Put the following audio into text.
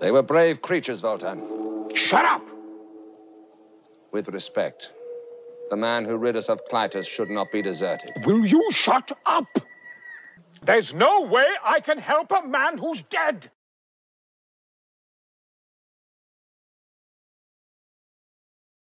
They were brave creatures, Vultan. Shut up! With respect, the man who rid us of Klytus should not be deserted. Will you shut up? There's no way I can help a man who's dead.